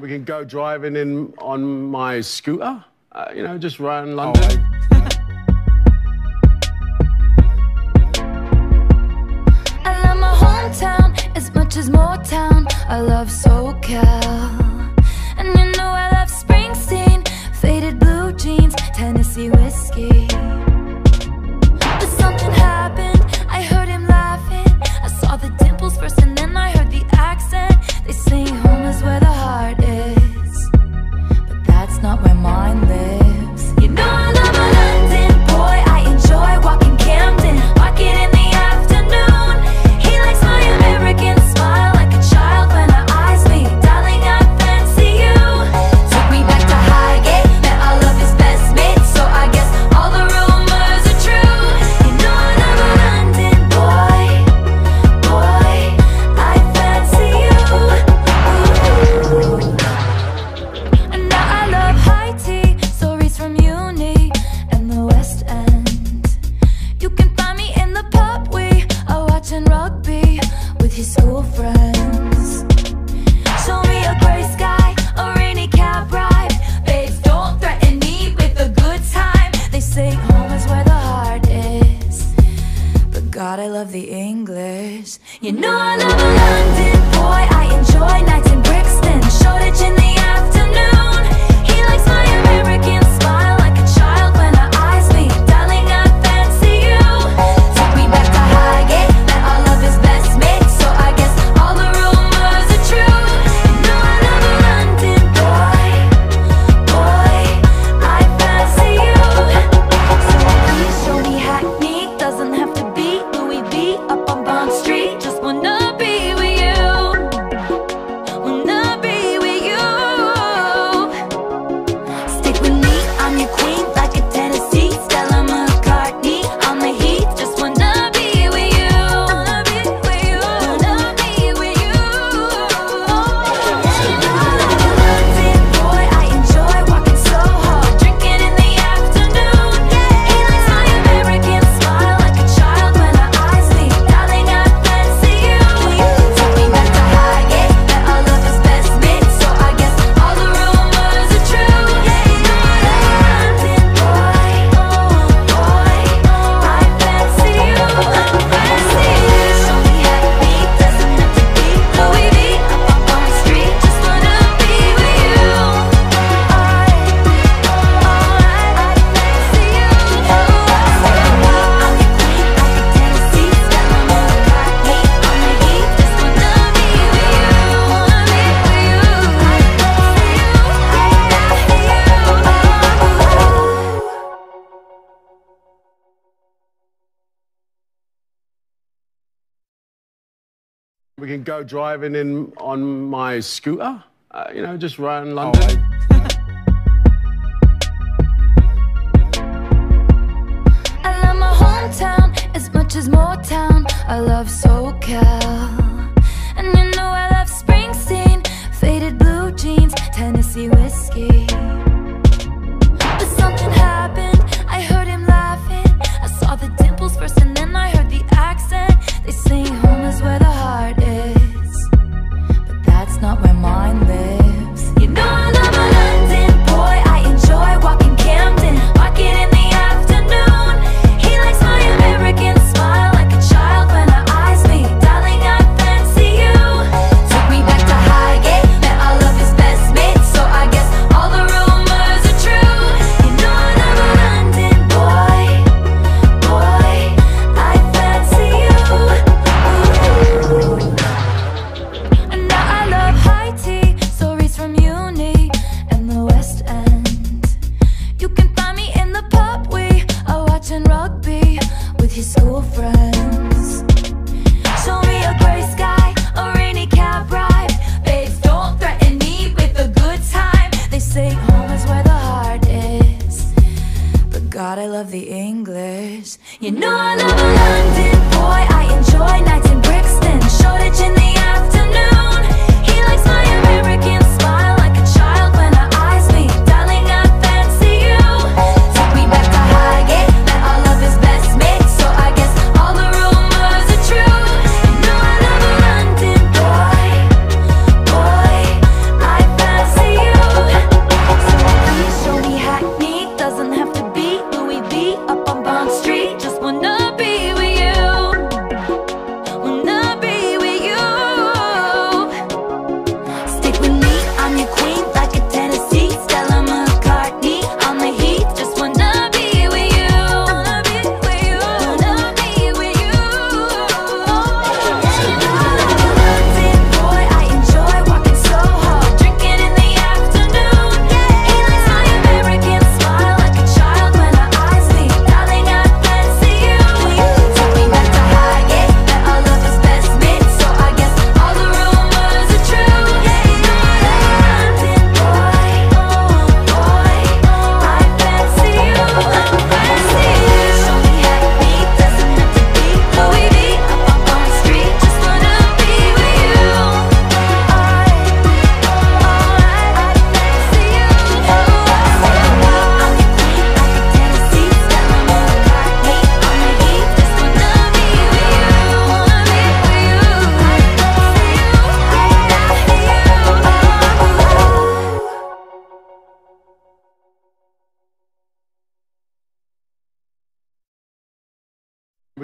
We can go driving in on my scooter, uh, you know, just around oh, London. Oh, I... As much as I love SoCal. And you know I love Springsteen, faded blue jeans, Tennessee whiskey. But something happened, I heard him laughing. I saw the dimples first and then I heard the accent. They sing driving in on my scooter, uh, you know, just around oh, London. Oh, I... as town I love SoCal. And you know I love Springsteen. Faded blue jeans, Tennessee whiskey. But something happened, I heard him laughing. I saw the dimples first and then I heard the accent. They sing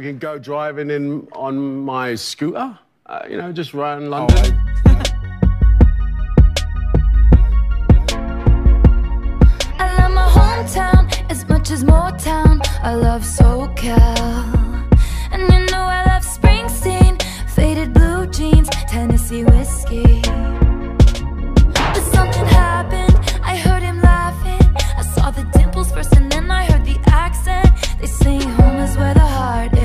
Can go driving in on my scooter, uh, you know, just around oh, London. Oh, I. I love SoCal. And you know I love Springsteen. Faded blue jeans, Tennessee whiskey. But something happened. I heard him laughing. I saw the dimples first and then I heard the accent. They home is where the heart is.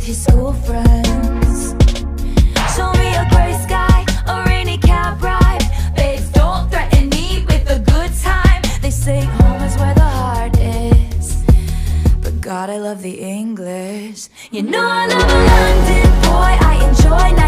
with his school friends. Show me a gray sky, a rainy cab ride. Babes, don't threaten me with a good time. They say home is where the heart is. But God, I love the English. You know I love a London, boy, I enjoy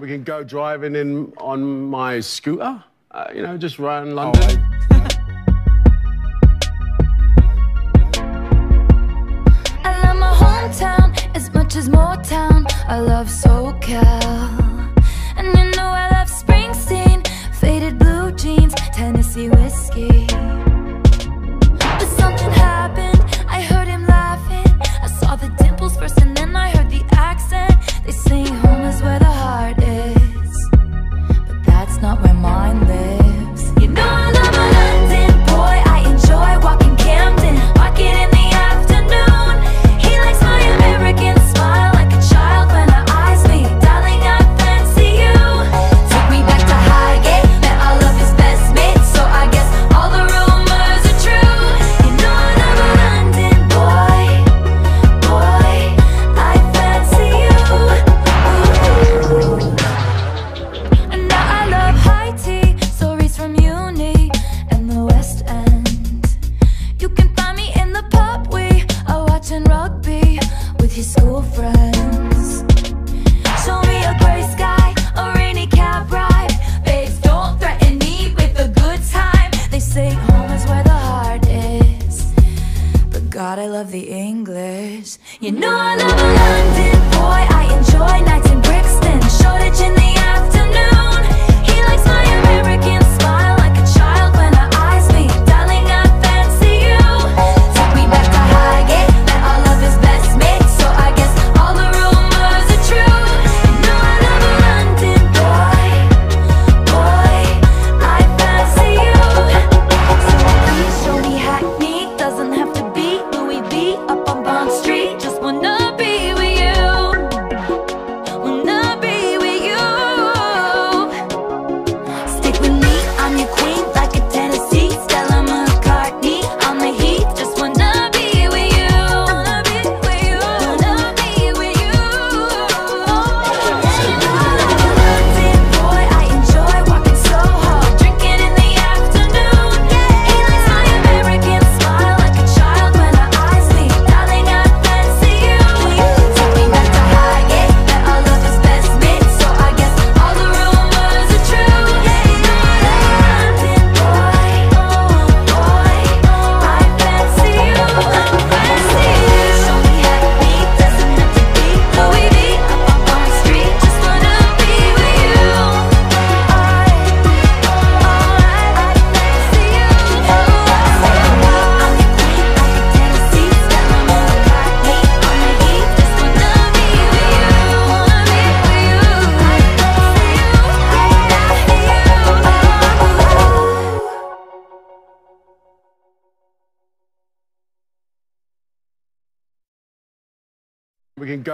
We can go driving in on my scooter, uh, you know, just around oh, London. Oh, I... I love SoCal. And you know I love Springsteen. Faded blue jeans, Tennessee whiskey. But something happened. I heard him laughing. I saw the dimples first and then I heard the accent. They home is where the heart not where mine lives.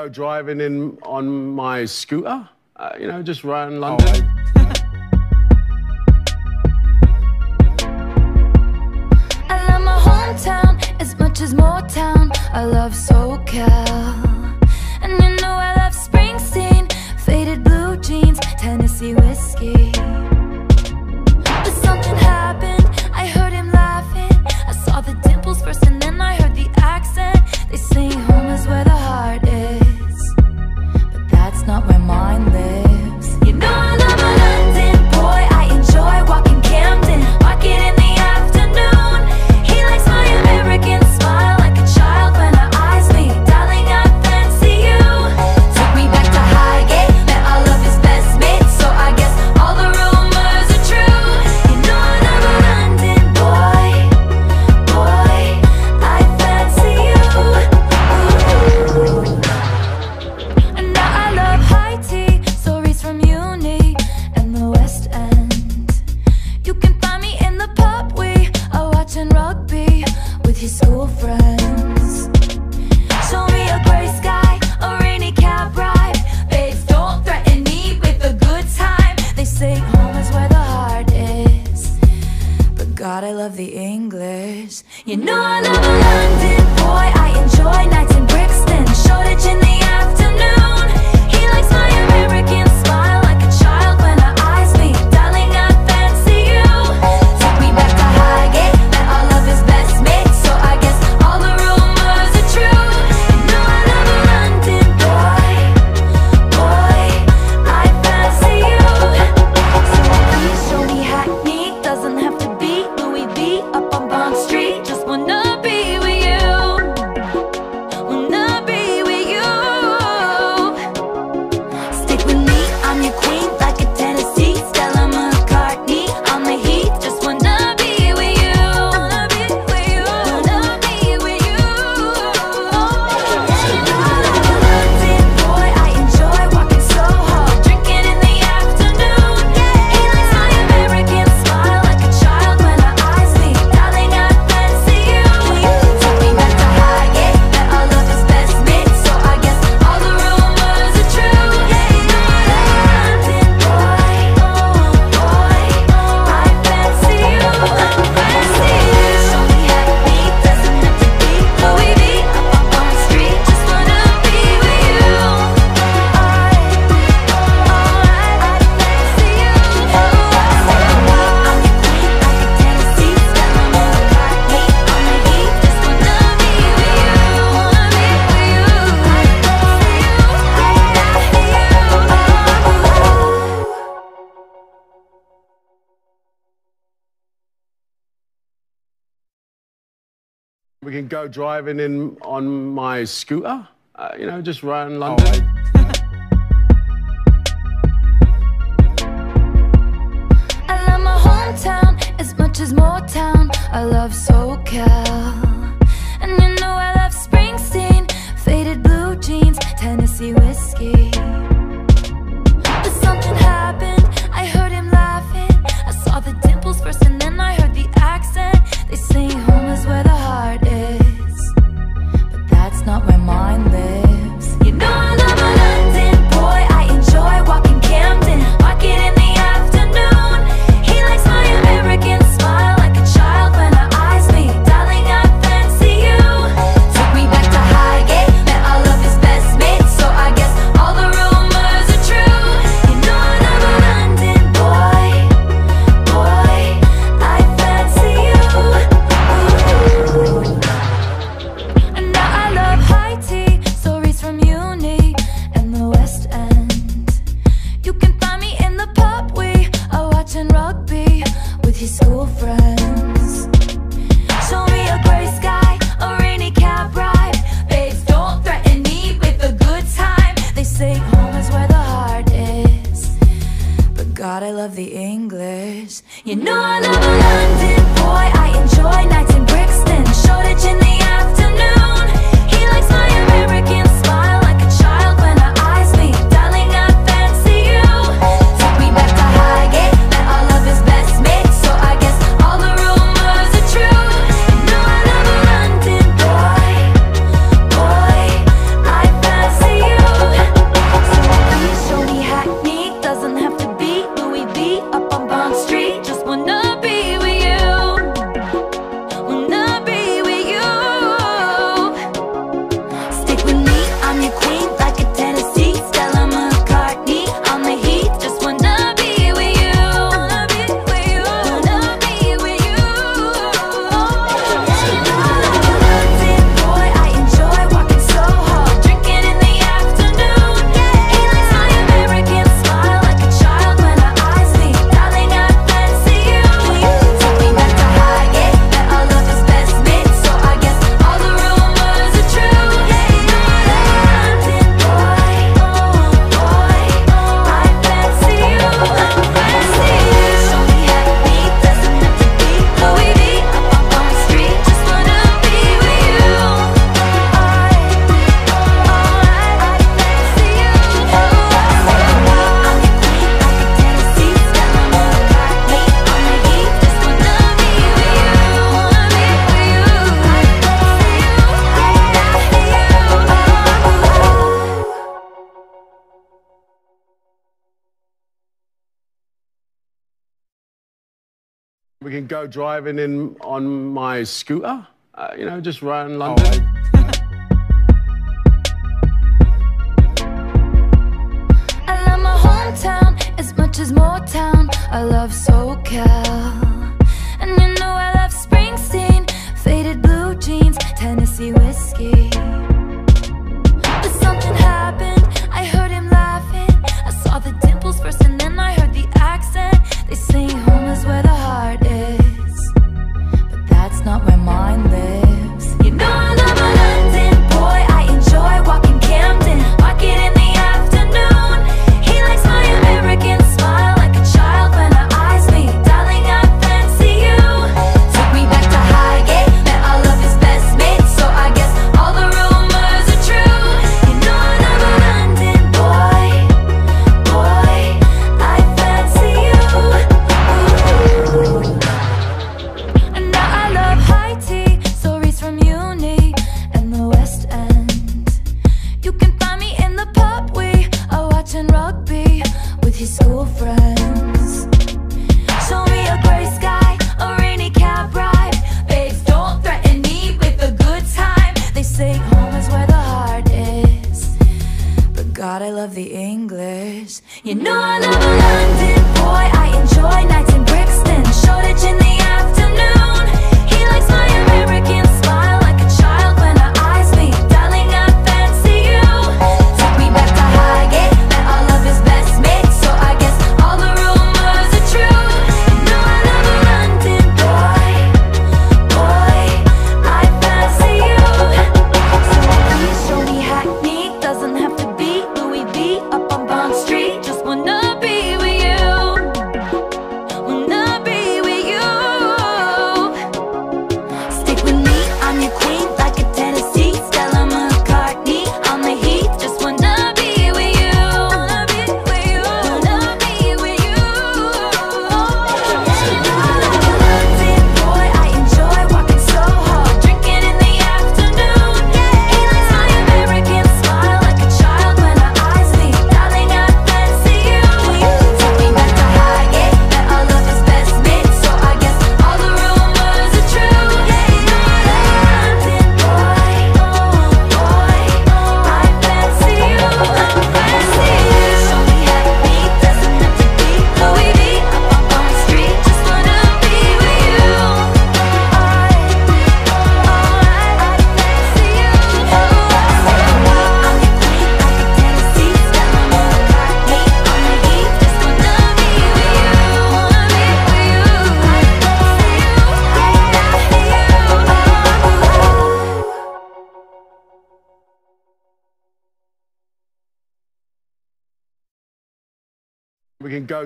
driving in on my scooter. Uh, you know, just around oh, London. Oh, could go driving in on my scooter, uh, you know, just around oh, London. Oh, I... As much as I love SoCal. And you know I love Springsteen, faded blue jeans, Tennessee whiskey. But something happened, I heard him laughing. I saw the dimples first and then I heard the accent. They home is where the heart We can go driving in on my scooter, uh, you know, just around oh, London. Oh, I... I love SoCal. And you know I love Springsteen, faded blue jeans, Tennessee whiskey. But something happened, I heard him laughing. I saw the dimples first and then I heard the accent. They say home is where the heart is But that's not where mine lives.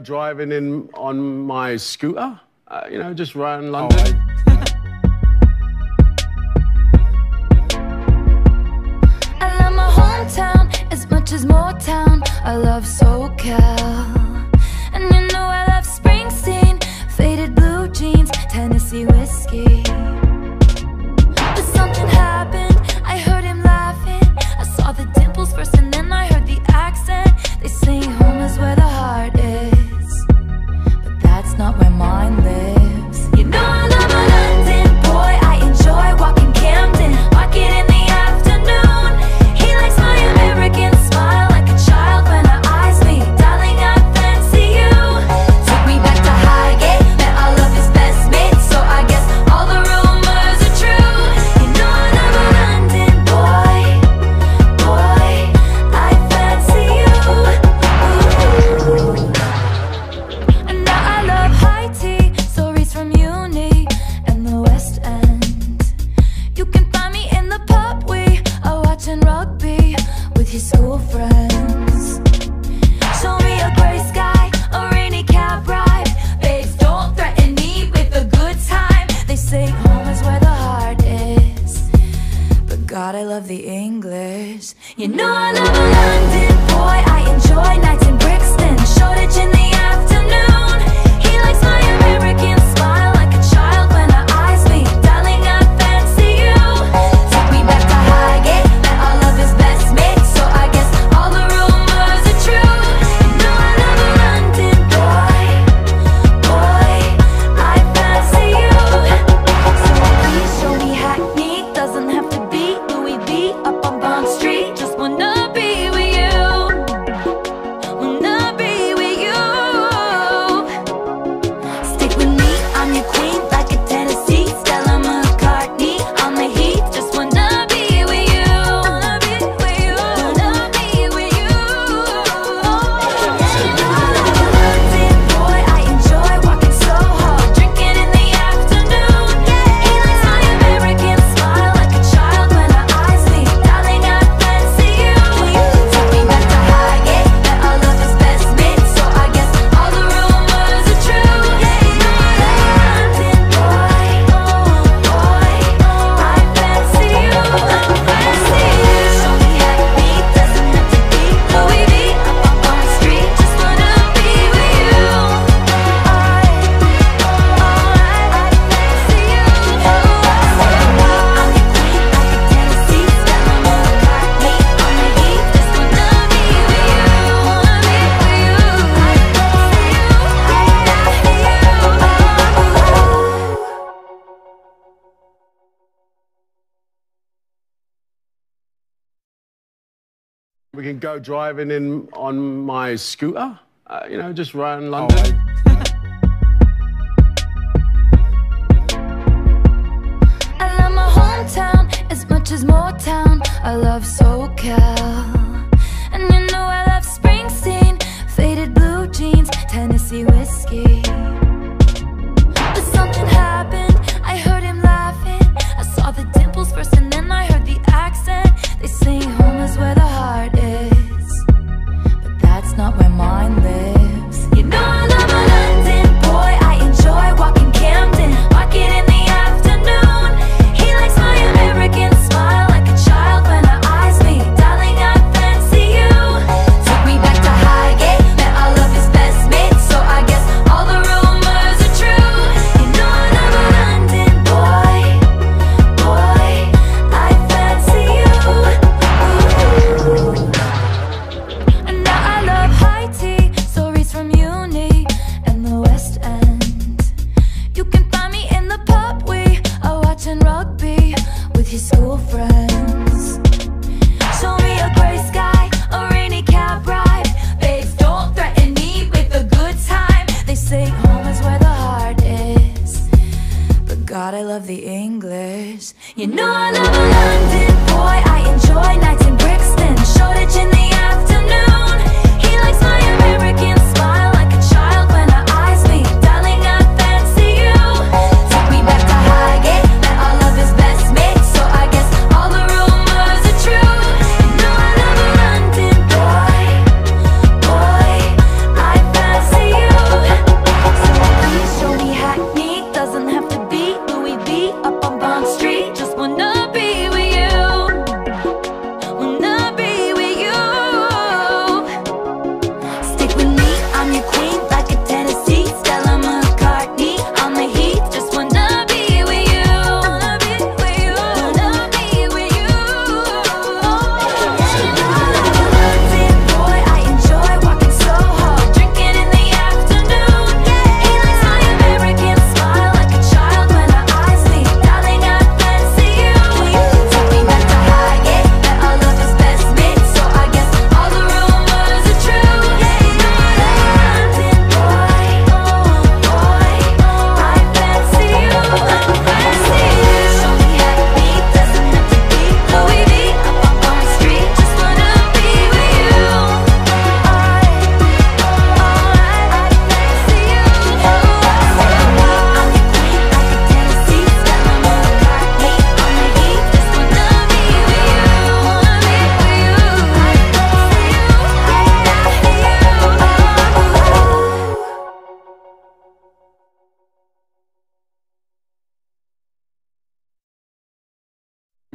driving in on my scooter, uh, you know, just around oh, London. Oh, I love go driving in on my scooter, uh, you know, just around oh, London. Oh, I... As much as I love SoCal. And you know I love Springsteen, faded blue jeans, Tennessee whiskey. But something happened, I heard him laughing. I saw the dimples first and then I heard the accent. They home is where the heart is mind.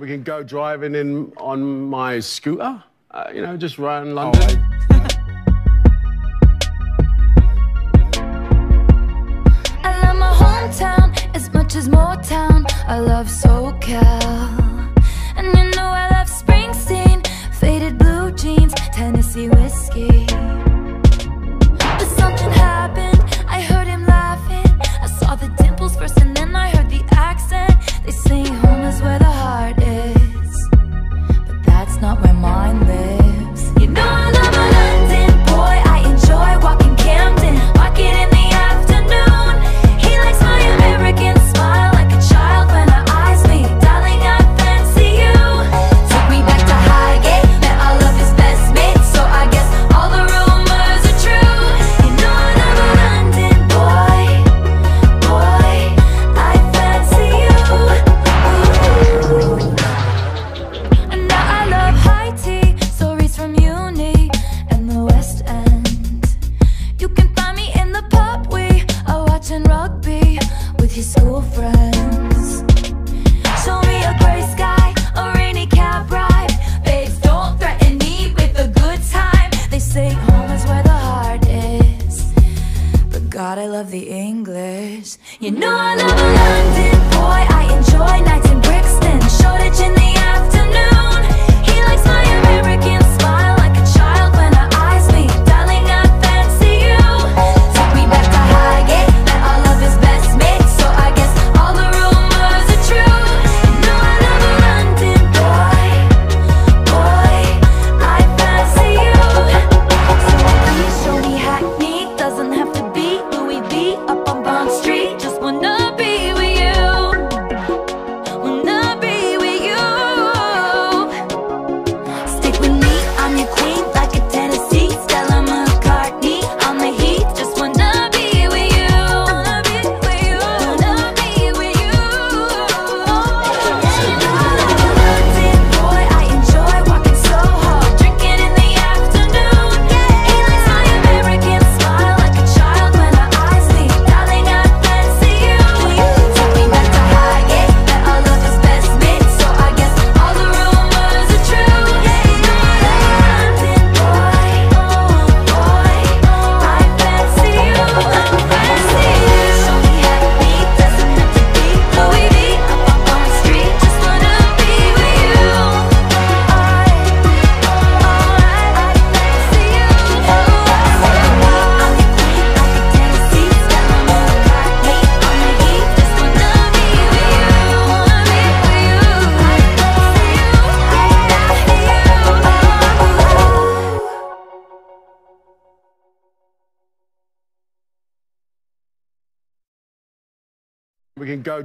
we can go driving in on my scooter. Uh, you know, just around oh, London. Oh, I... As much as I love SoCal. And you know I love Springsteen, faded blue jeans, Tennessee whiskey. But something happened, I heard him laughing. I saw the dimples first and then I heard the accent. They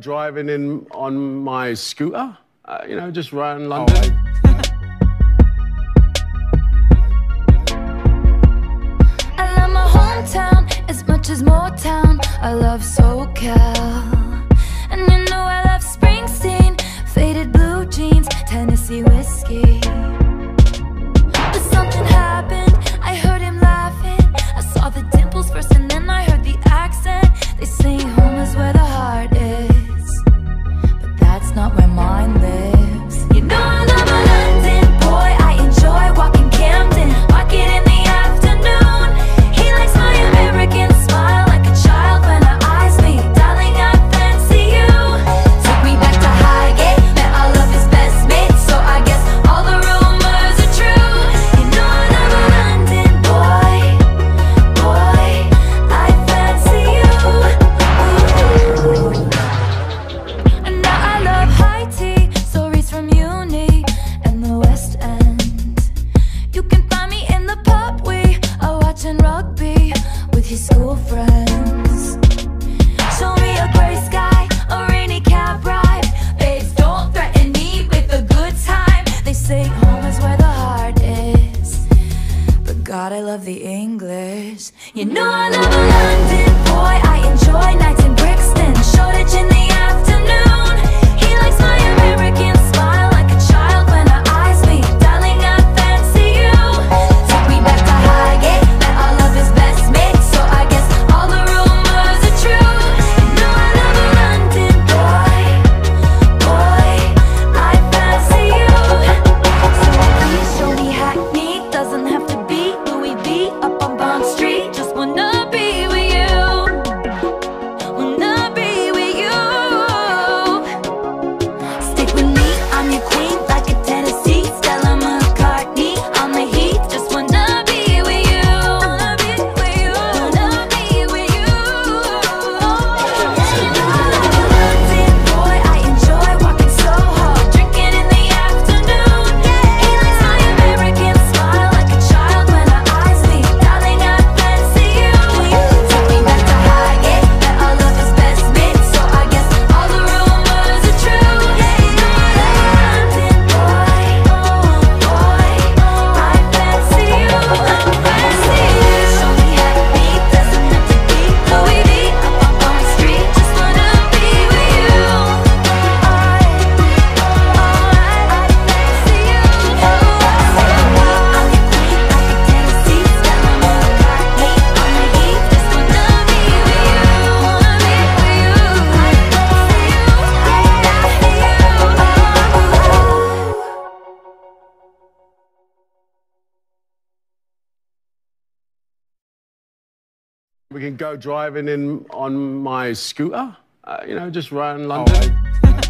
driving in on my scooter, uh, you know, just around oh, London. Oh, I... I love my as much as Motown. I love SoCal. And you know I love Springsteen, faded blue jeans, Tennessee whiskey. go driving in on my scooter, uh, you know, just around oh, London. Oh, I...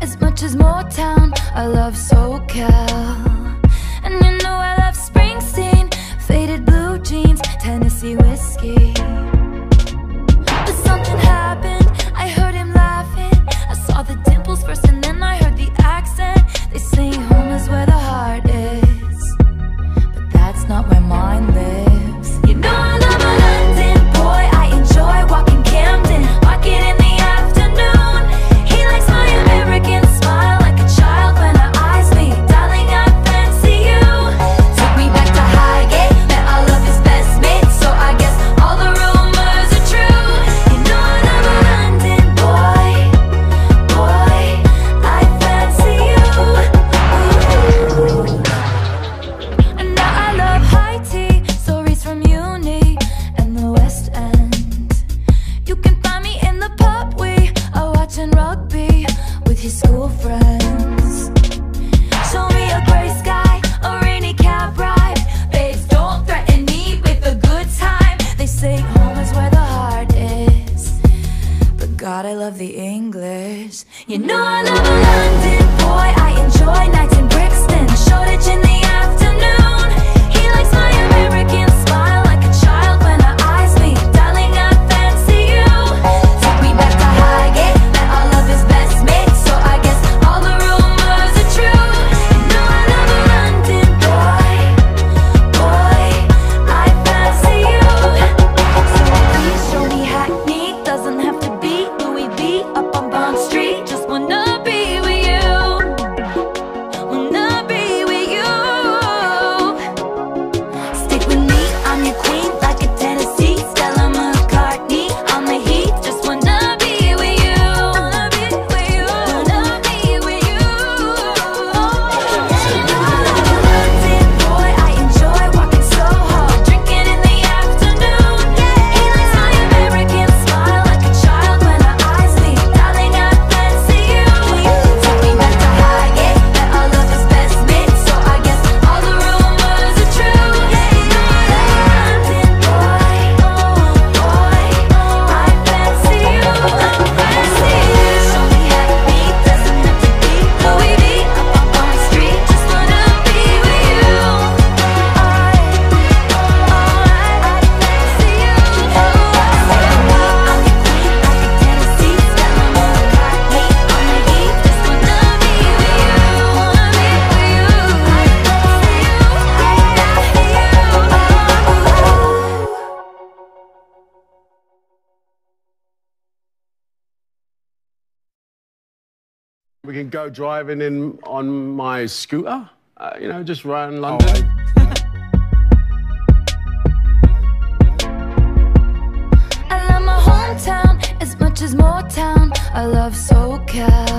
As much as Motown. I love SoCal. And you know I love Springsteen, faded blue jeans, Tennessee whiskey. But something happened, I heard him laughing. I saw the dimples first and then I heard the accent. They home is where the heart is not where We can go driving in on my scooter, uh, you know, just around oh, London. Oh, I... I love my hometown as much as I love SoCal.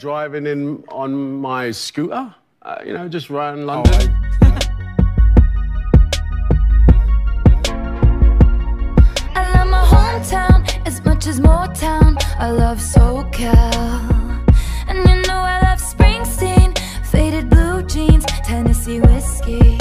driving in on my scooter, uh, you know, just around oh, London. Oh, I... I love my as much as Motown. I love SoCal. And you know I love Springsteen, faded blue jeans, Tennessee whiskey.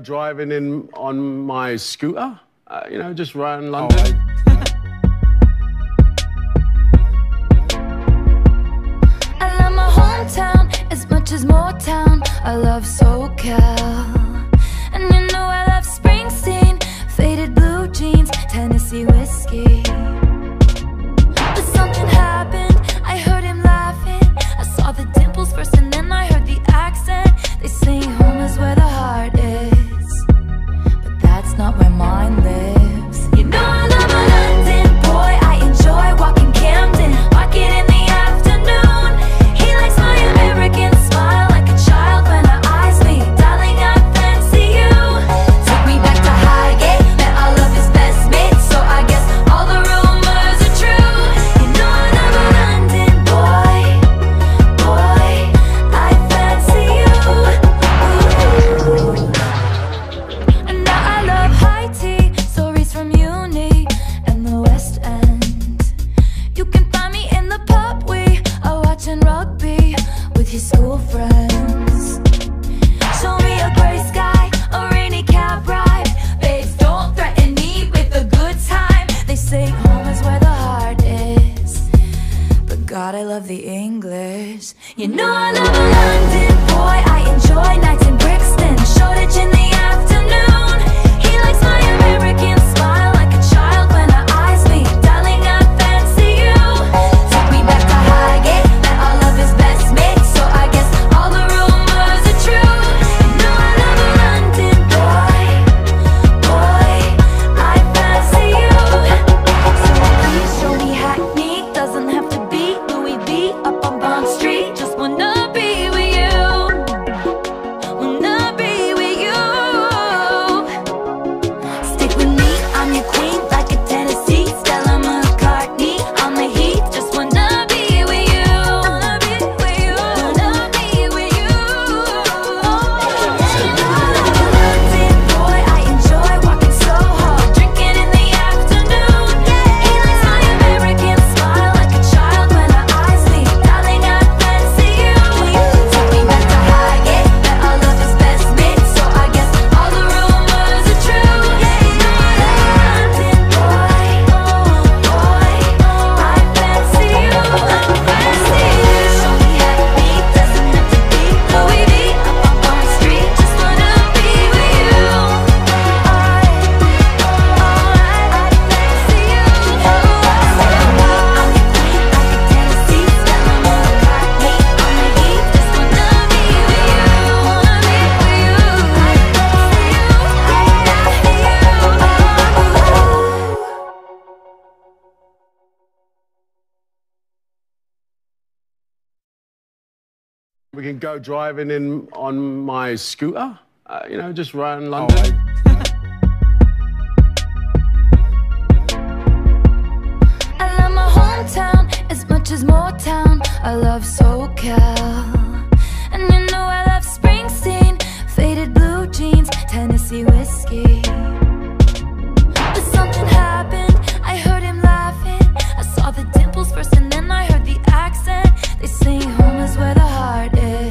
driving in on my scooter, uh, you know, just around oh, London. Oh, I. I love SoCal. And you know I love Springsteen, faded blue jeans, Tennessee whiskey. But something happened, I heard him laughing. I saw the dimples first and then I heard the accent. They home is where the heart is up my mind there can go driving in on my scooter, uh, you know, just around oh, London. Oh, I... much as town. I love SoCal. And you know I love Springsteen. Faded blue jeans, Tennessee whiskey. But something happened. I heard him laughing. I saw the dimples first and then accent They say home is where the heart is.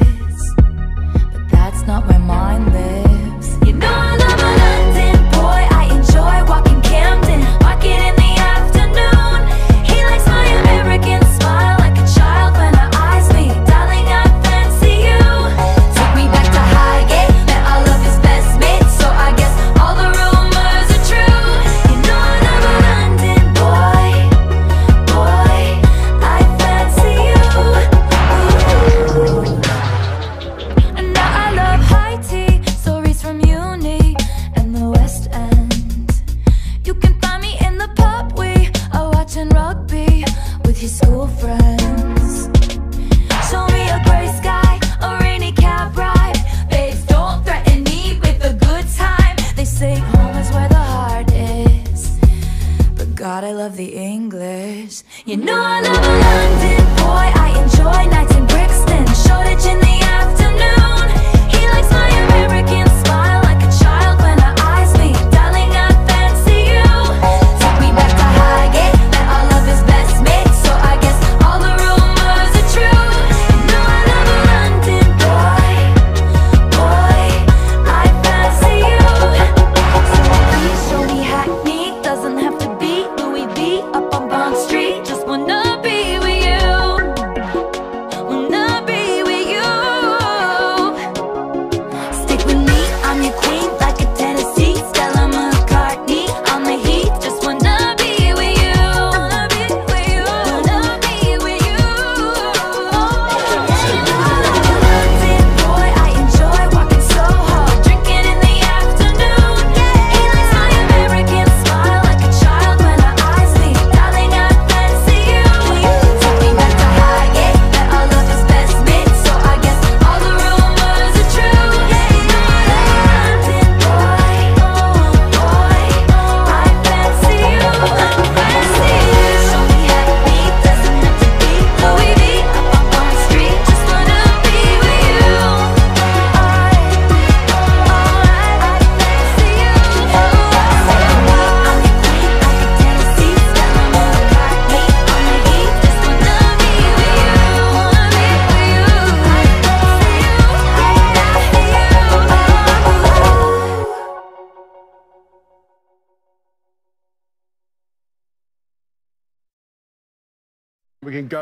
God, I love the English You know I love a London boy I enjoy nights in Brixton, Shoreditch in the.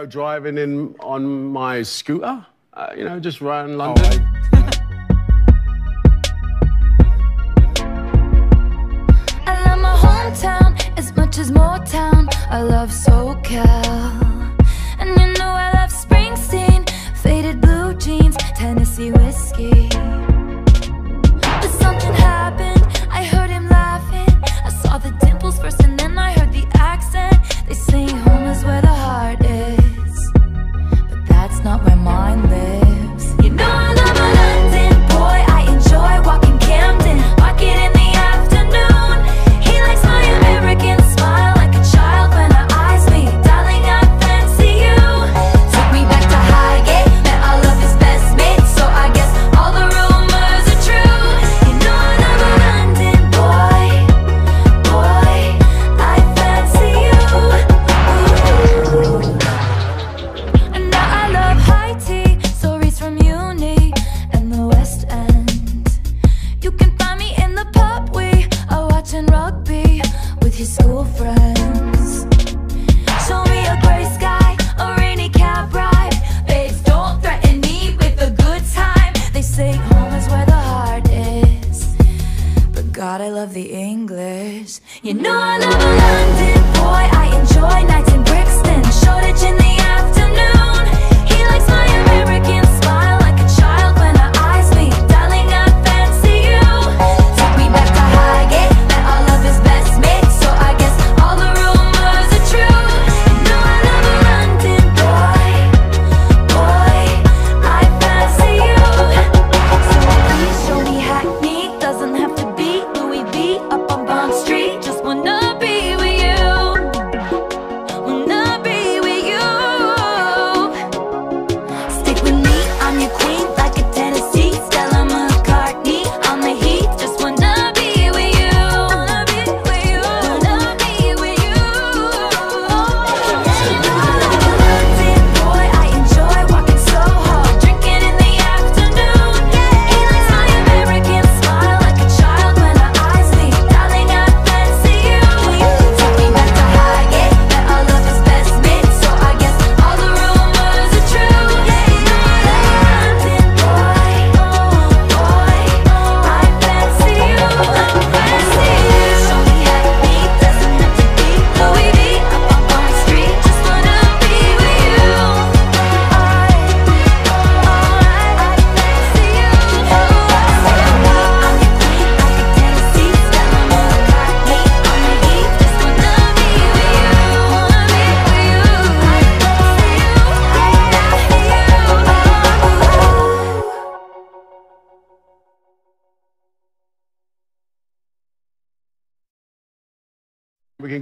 driving in on my scooter, uh, you know, just around oh, London. Oh,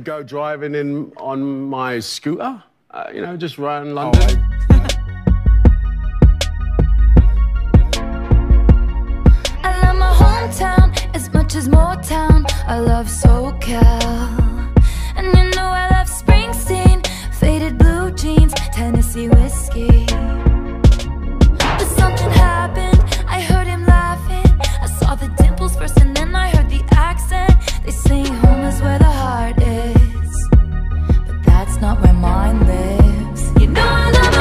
go driving in on my scooter, uh, you know, just around oh, London. Oh, I... I love my hometown as much as Motown. I love SoCal. And you know I love Springsteen, faded blue jeans, Tennessee whiskey. First and then I heard the accent. They say home is where the heart is But that's not where mine lives. You know I love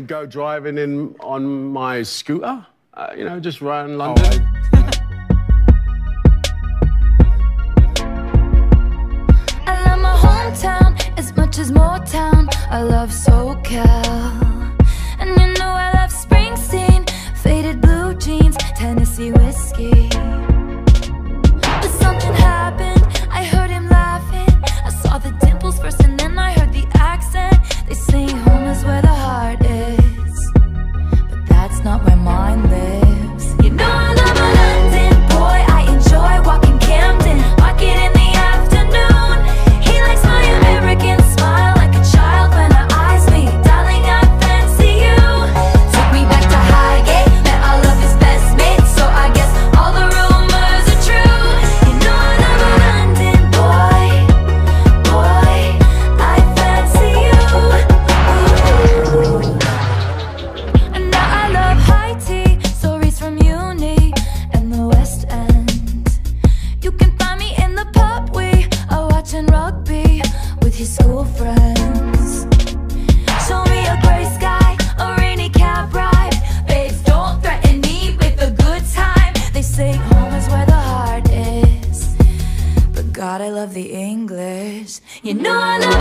could go driving in on my scooter, uh, you know, just around oh, London. Oh, much more town. I love SoCal And you know I love Springsteen Faded blue jeans, Tennessee whiskey But something happened I saw the dimples first and then I heard the accent. They say home is where the heart is But that's not where mine You know I love